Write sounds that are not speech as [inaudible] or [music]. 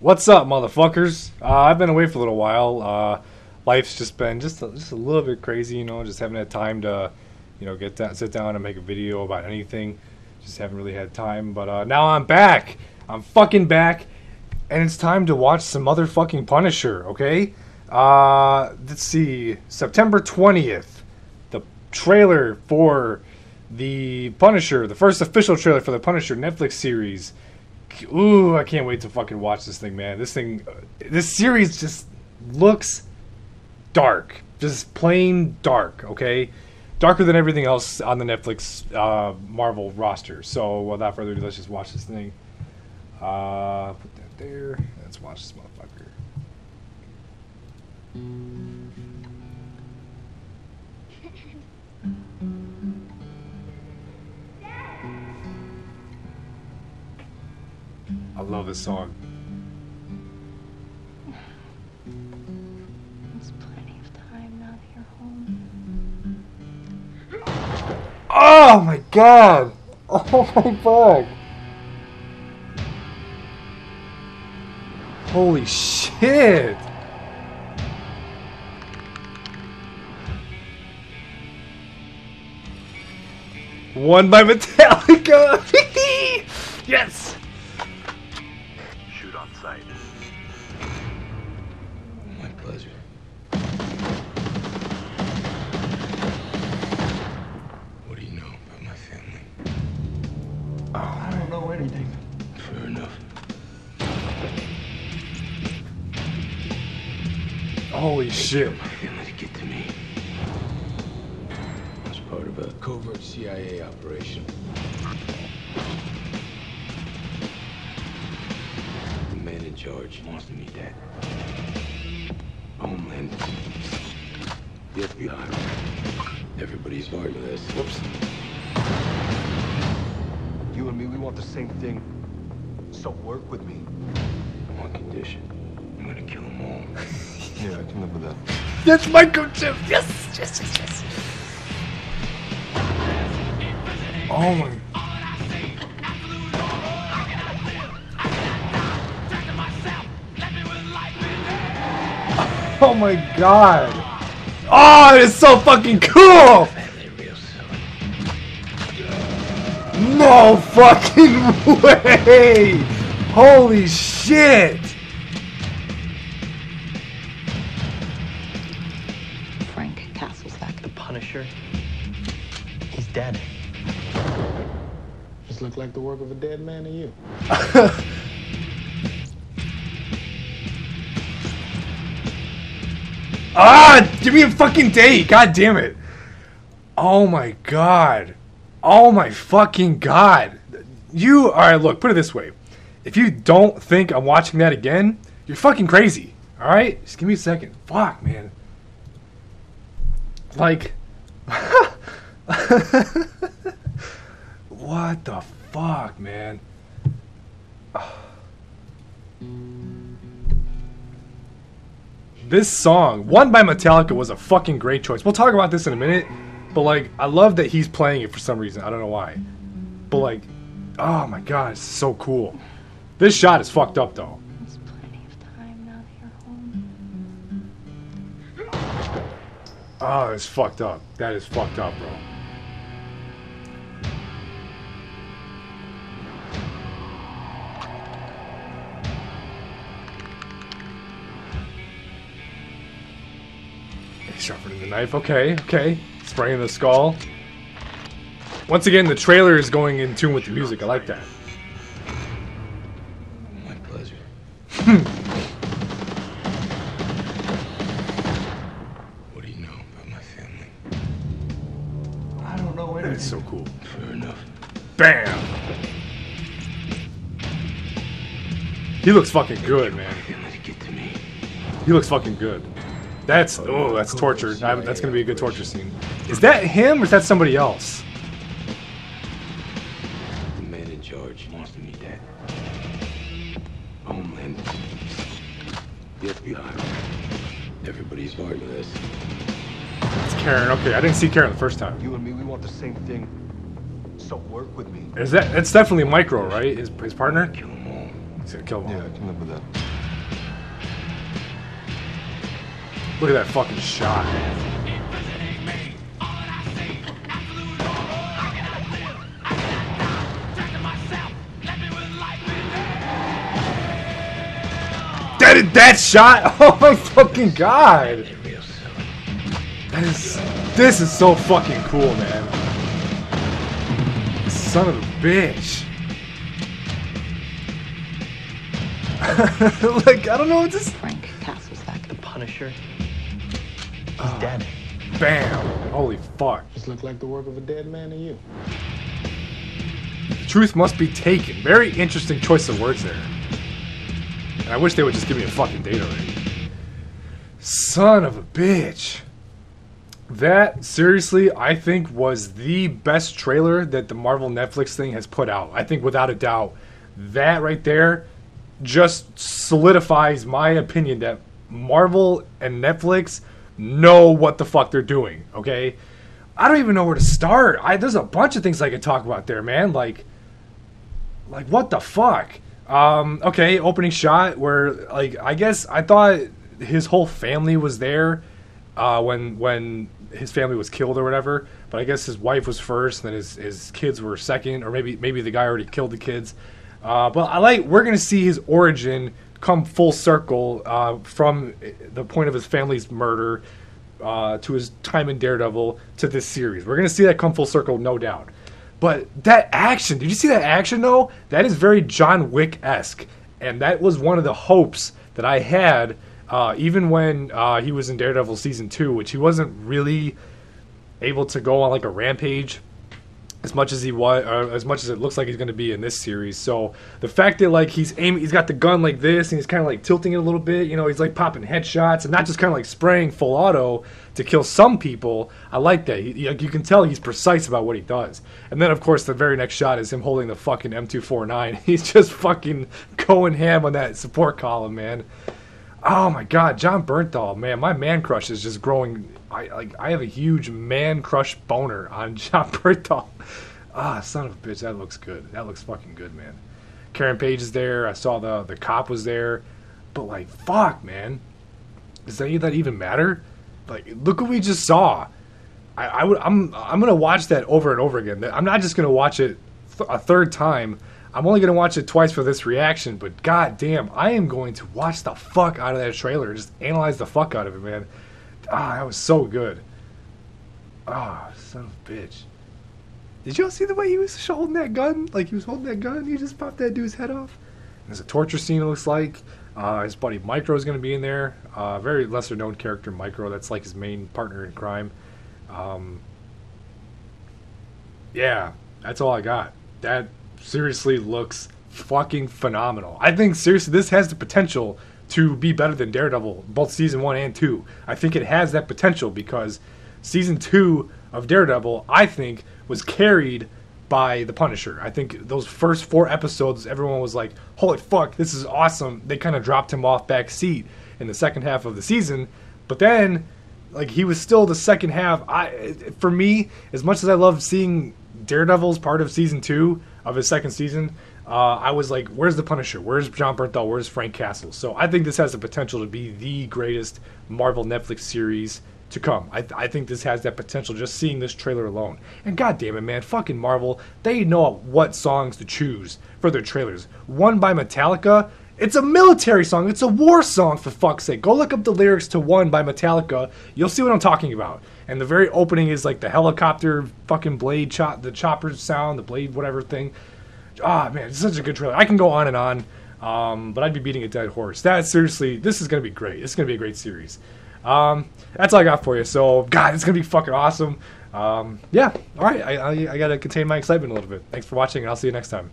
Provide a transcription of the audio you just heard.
What's up, motherfuckers? Uh, I've been away for a little while. Uh, life's just been just a, just a little bit crazy, you know. Just haven't had time to, you know, get down, sit down and make a video about anything. Just haven't really had time. But uh, now I'm back. I'm fucking back, and it's time to watch some motherfucking Punisher. Okay. Uh, let's see. September twentieth, the trailer for the Punisher, the first official trailer for the Punisher Netflix series. Ooh, I can't wait to fucking watch this thing, man. This thing, this series just looks dark, just plain dark. Okay, darker than everything else on the Netflix uh, Marvel roster. So, without further ado, let's just watch this thing. Uh, put that there. Let's watch this motherfucker. Love this song. There's plenty of time now that you're home. Oh my god! [laughs] Oh my fuck! Holy shit! One by Metallica! [laughs] yes! Shoot on sight. My pleasure. What do you know about my family? I don't know anything. Fair enough. Holy shit. My family to get to me. I was part of a covert CIA operation. The man in charge wants to meet that. Homeland. The FBI. Everybody's part of this. Whoops. You and me, we want the same thing. So work with me. On one condition. I'm gonna kill them all. [laughs] Yeah, I can live with that. That's microchip! Yes! Yes, yes, yes! Oh my. [laughs] Oh my god! Oh, it is so fucking cool! Family real silly. No fucking [laughs] way! Holy shit! Frank Castle's back. The Punisher. He's dead. Just look like the work of a dead man to you. [laughs] Ah! Give me a fucking date! God damn it! Oh my god. Oh my fucking god. You, alright, look, put it this way. If you don't think I'm watching that again, you're fucking crazy. Alright? Just give me a second. Fuck, man. Like. [laughs] what the fuck, man? This song, one by Metallica, was a fucking great choice. We'll talk about this in a minute, but like, I love that he's playing it for some reason. I don't know why, but like, oh my god, it's so cool. This shot is fucked up though. There's plenty of time now that you're home. Oh, it's fucked up. That is fucked up, bro. Knife. Okay, okay. Spraying the skull. Once again, the trailer is going in tune with the music. I like that. My pleasure. [laughs] what do you know about my family? I don't know anything. That's so cool. Fair enough. Bam! He looks fucking good, man. Family to get to me. He looks fucking good. That's oh, oh that's torture. I- That's gonna be a good torture scene. Is that him or is that somebody else? The man in charge wants to meet that. Homeland. The FBI. Everybody's part of this. It's Karen. Okay, I didn't see Karen the first time. You and me, we want the same thing. So work with me. Is that? It's definitely Micro, right? His his partner. Kill them all. He's gonna kill him all. Yeah, I can live with that. Look at that fucking shot. That is that shot! [laughs] Oh my fucking god! Real. That is this is so fucking cool, man. Son of a bitch. [laughs] like I don't know what this Frank Castle's back. The Punisher. He's Ah. dead. bam. Holy fuck. This look like the work of a dead man to you. Truth must be taken. Very interesting choice of words there. And I wish they would just give me a fucking date already. Son of a bitch. That seriously, I think was the best trailer that the Marvel Netflix thing has put out. I think without a doubt, that right there just solidifies my opinion that Marvel and Netflix know what the fuck they're doing. Okay, I don't even know where to start. I there's a bunch of things I could talk about there, man. Like, like what the fuck? Um, okay, opening shot where like I guess I thought his whole family was there uh, when when his family was killed or whatever. But I guess his wife was first, and then his his kids were second, or maybe maybe the guy already killed the kids. Uh, but I like we're gonna see his origin come full circle uh, from the point of his family's murder uh, to his time in Daredevil to this series. We're gonna see that come full circle, no doubt. But that action, did you see that action though? That is very John Wick esque, and that was one of the hopes that I had, uh, even when uh, he was in Daredevil season two, which he wasn't really able to go on like a rampage as much as he was, uh, as much as it looks like he's going to be in this series. So the fact that like he's aiming, he's got the gun like this, and he's kind of like tilting it a little bit. You know, he's like popping headshots and not just kind of like spraying full auto to kill some people. I like that. He, like, you can tell he's precise about what he does. And then of course the very next shot is him holding the fucking M249. [laughs] He's just fucking going ham on that support column, man. Oh my god, Jon Bernthal, man, my man crush is just growing. I like I have a huge man crush boner on [laughs] Jon Bernthal. Ah, son of a bitch, that looks good. That looks fucking good, man. Karen Page is there. I saw the the cop was there, but like, fuck, man, does any of that even matter? Like, look what we just saw. I, I would I'm I'm gonna watch that over and over again. I'm not just gonna watch it th- a third time. I'm only gonna watch it twice for this reaction, but god damn, I am going to watch the fuck out of that trailer. Just analyze the fuck out of it, man. Ah, that was so good. Ah, son of a bitch. Did y'all see the way he was holding that gun? Like he was holding that gun, he just popped that dude's head off. There's a torture scene. It looks like uh, his buddy Micro is going to be in there. Uh, very lesser known character, Micro. That's like his main partner in crime. Um, yeah, that's all I got. That seriously looks fucking phenomenal. I think seriously this has the potential to be better than Daredevil, both season one and two. I think it has that potential because season two of Daredevil, I think, was carried by the Punisher. I think those first four episodes, everyone was like, "Holy fuck, this is awesome!" They kind of dropped him off back seat in the second half of the season, but then, like, he was still the second half. I, for me, as much as I love seeing Daredevil's part of season two of his second season, uh, I was like, "Where's the Punisher? Where's Jon Bernthal? Where's Frank Castle?" So I think this has the potential to be the greatest Marvel Netflix series to come. I, I think this has that potential just seeing this trailer alone. And god damn it, man, fucking Marvel, they know what songs to choose for their trailers. One by Metallica, it's a military song, it's a war song for fuck's sake. Go look up the lyrics to One by Metallica, you'll see what I'm talking about. And the very opening is like the helicopter fucking blade chop, the chopper sound, the blade whatever thing. Ah man, it's such a good trailer. I can go on and on. Um, but I'd be beating a dead horse. That seriously, this is gonna be great. This is gonna be a great series. Um, that's all I got for you. So, God, it's gonna be fucking awesome. Um, yeah, all right. I, I, I gotta contain my excitement a little bit. Thanks for watching, and I'll see you next time.